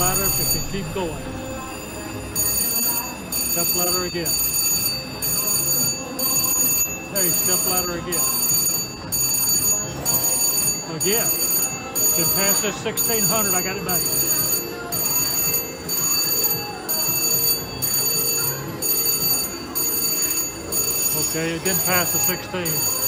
ladder if it can keep going. Step ladder again. Hey, step ladder again. Again. Can pass this 1600, I got it back. Okay, it didn't pass the 16.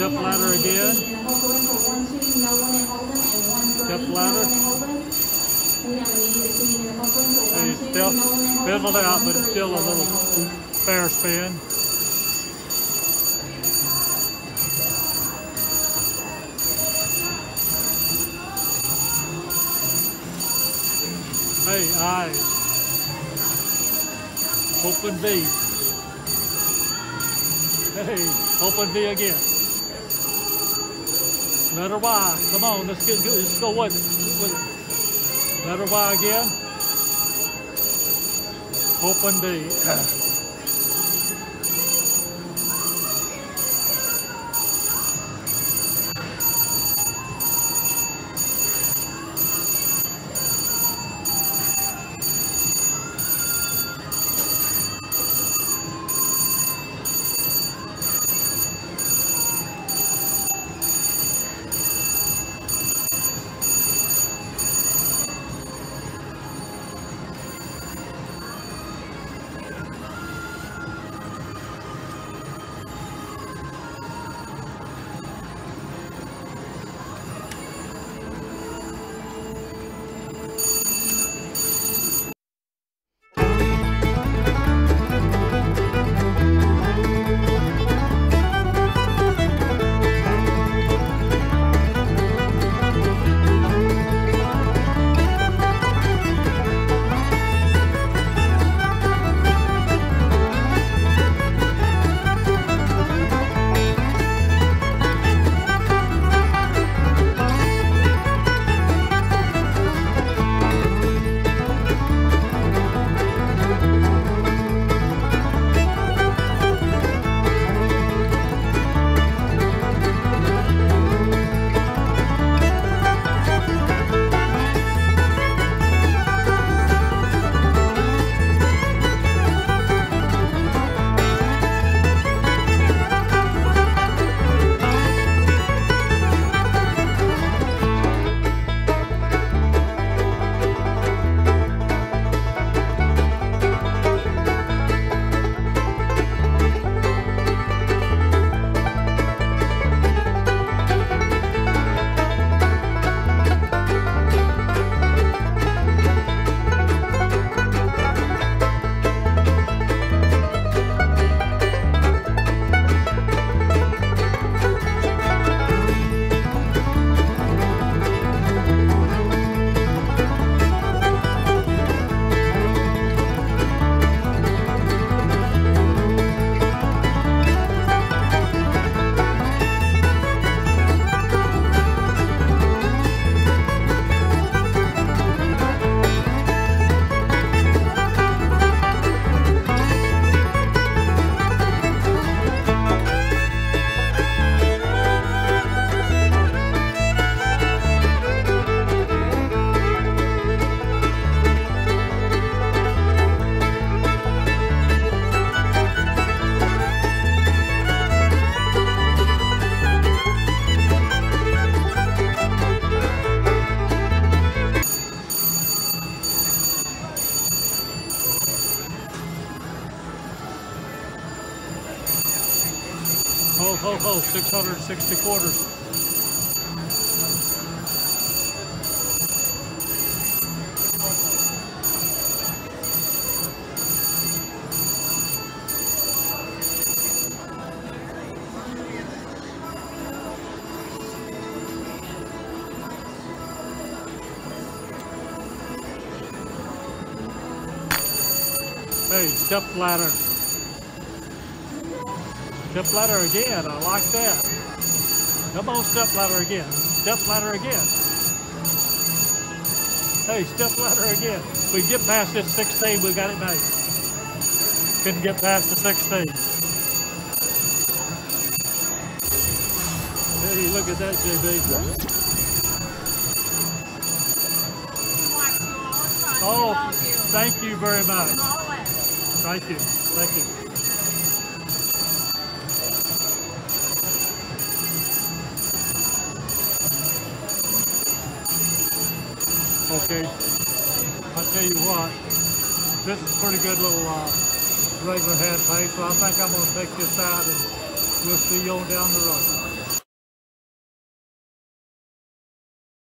Step ladder again. Ladder. Hey, still fizzled out, but it's still a little fair spin. Hey, eyes. Open V. Hey, open V again. Letter Y. Come on, let's get good. Let's go with it. With it. Letter Y again. Open D. Ho, ho, ho, 660 quarters. Hey, step ladder. Step ladder again. I like that. Come on, step ladder again. Step ladder again. Hey, step ladder again. We get past this 16, we got it made. Couldn't get past the 16. Hey, look at that, JB. Oh, thank you very much. Thank you. Thank you. Okay. I'll tell you what. This is a pretty good little uh, regular hand pay, so I think I'm going to take this out and we'll see you on down the road.